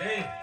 Damn.